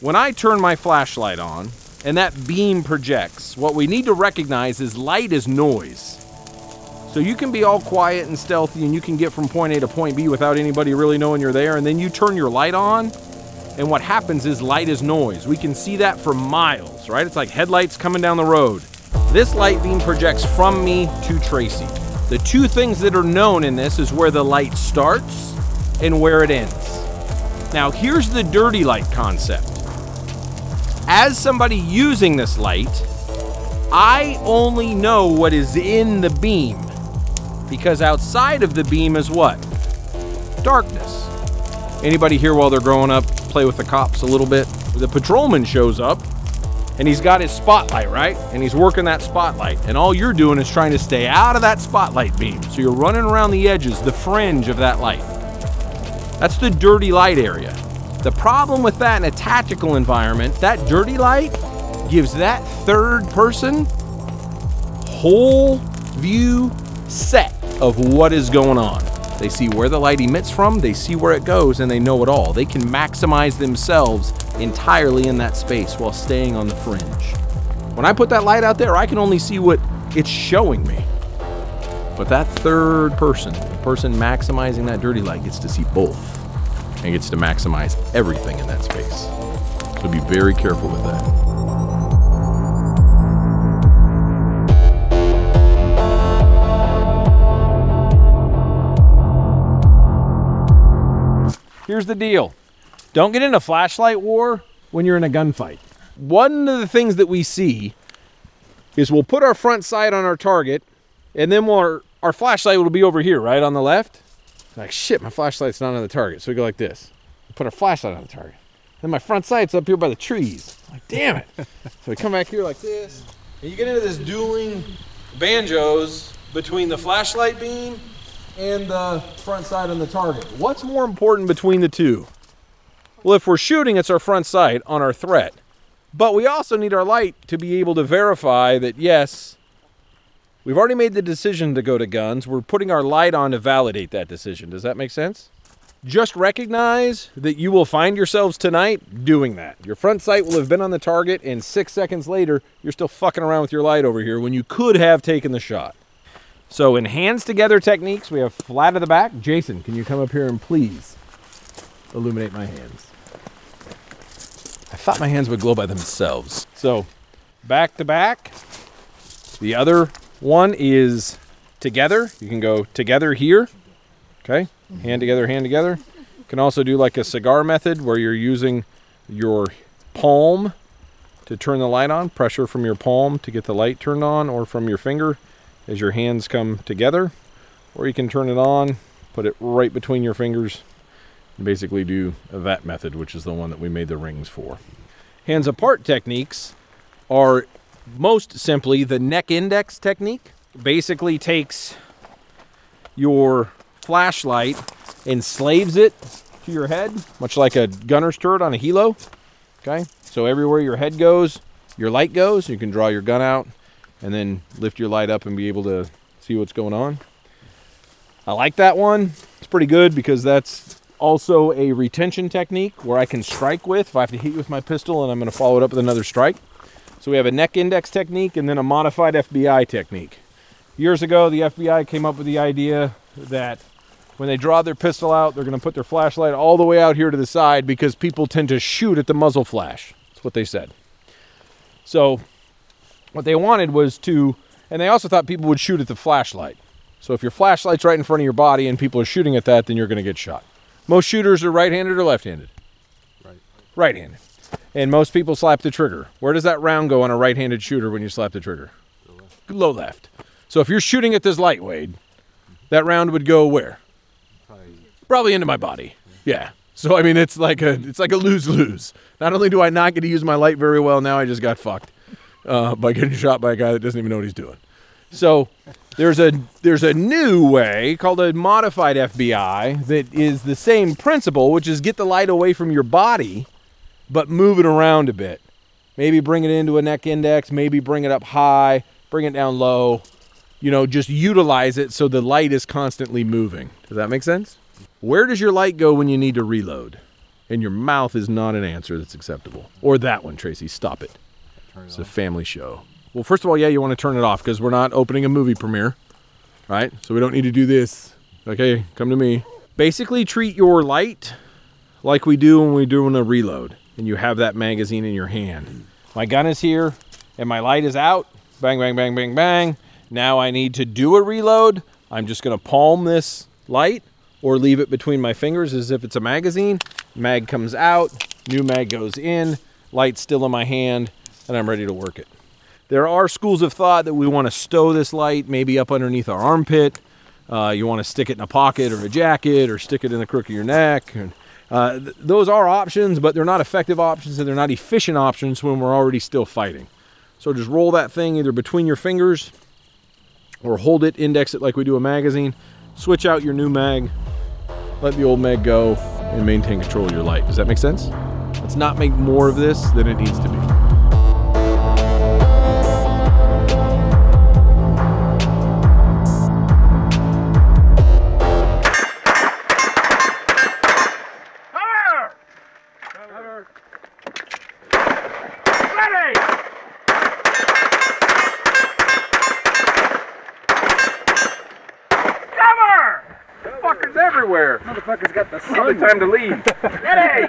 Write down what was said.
When I turn my flashlight on and that beam projects, what we need to recognize is light is noise. So you can be all quiet and stealthy and you can get from point A to point B without anybody really knowing you're there, and then you turn your light on, and what happens is light is noise. We can see that for miles, right? It's like headlights coming down the road. This light beam projects from me to Tracy. The two things that are known in this is where the light starts and where it ends. Now, here's the dirty light concept. As somebody using this light, I only know what is in the beam because outside of the beam is what? Darkness. Anybody here while they're growing up play with the cops a little bit? The patrolman shows up and he's got his spotlight, right? And he's working that spotlight. And all you're doing is trying to stay out of that spotlight beam. So you're running around the edges, the fringe of that light. That's the dirty light area. The problem with that in a tactical environment, that dirty light gives that third person whole view set of what is going on. They see where the light emits from, they see where it goes, and they know it all. They can maximize themselves entirely in that space while staying on the fringe. When I put that light out there, I can only see what it's showing me. But that third person, the person maximizing that dirty light, gets to see both and gets to maximize everything in that space. So be very careful with that. Here's the deal. Don't get in a flashlight war when you're in a gunfight. One of the things that we see is we'll put our front sight on our target and then we'll, our, our flashlight will be over here, right on the left. Like, shit, my flashlight's not on the target. So we go like this. We put our flashlight on the target. Then my front sight's up here by the trees. Like, damn it. so we come back here like this. And you get into this dueling banjos between the flashlight beam and the front sight on the target. What's more important between the two? Well, if we're shooting, it's our front sight on our threat. But we also need our light to be able to verify that, yes, we've already made the decision to go to guns. We're putting our light on to validate that decision. Does that make sense? Just recognize that you will find yourselves tonight doing that. Your front sight will have been on the target, and six seconds later, you're still fucking around with your light over here when you could have taken the shot. So in hands together techniques, we have flat of the back. Jason, can you come up here and please illuminate my hands? I thought my hands would glow by themselves. So back to back. The other one is together. You can go together here. Okay. Mm-hmm. Hand together, hand together. You can also do like a cigar method where you're using your palm to turn the light on, pressure from your palm to get the light turned on, or from your finger as your hands come together. Or you can turn it on, put it right between your fingers, and basically do that method, which is the one that we made the rings for. Hands apart techniques are most simply the neck index technique. Basically takes your flashlight and slaves it to your head, much like a gunner's turret on a helo. Okay, so everywhere your head goes, your light goes. You can draw your gun out and then lift your light up and be able to see what's going on. I like that one. It's pretty good because that's also a retention technique where I can strike with if I have to hit with my pistol and I'm going to follow it up with another strike. So we have a neck index technique and then a modified FBI technique. Years ago, the FBI came up with the idea that when they draw their pistol out, they're going to put their flashlight all the way out here to the side because people tend to shoot at the muzzle flash. That's what they said. So what they wanted was to, and they also thought people would shoot at the flashlight. So if your flashlight's right in front of your body and people are shooting at that, then you're going to get shot. Most shooters are right-handed or left-handed? Right. Right-handed. And most people slap the trigger. Where does that round go on a right-handed shooter when you slap the trigger? Left. Low left. So if you're shooting at this light, Wade, that round would go where? Probably. Probably into my body. Yeah. So I mean, it's like a it's like a lose lose. Not only do I not get to use my light very well, now I just got fucked uh, by getting shot by a guy that doesn't even know what he's doing. So there's a there's a new way called a modified FBI that is the same principle, which is get the light away from your body, but move it around a bit. Maybe bring it into a neck index, maybe bring it up high, bring it down low. You know, just utilize it so the light is constantly moving. Does that make sense? Where does your light go when you need to reload? And your mouth is not an answer that's acceptable. Or that one, Tracy. Stop it. It It's a family show. Well, first of all, yeah, you want to turn it off because we're not opening a movie premiere, right? So we don't need to do this. Okay, come to me. Basically, treat your light like we do when we're doing a reload and you have that magazine in your hand. My gun is here and my light is out. Bang, bang, bang, bang, bang. Now I need to do a reload. I'm just going to palm this light or leave it between my fingers as if it's a magazine. Mag comes out, new mag goes in, light still in my hand, and I'm ready to work it. There are schools of thought that we want to stow this light maybe up underneath our armpit. Uh, you want to stick it in a pocket or a jacket or stick it in the crook of your neck. And, uh, th- those are options, but they're not effective options and they're not efficient options when we're already still fighting. So just roll that thing either between your fingers or hold it, index it like we do a magazine. Switch out your new mag, let the old mag go, and maintain control of your light. Does that make sense? Let's not make more of this than it needs to be. Fuckers. Motherfucker's got the Probably sun. time to leave. Ready!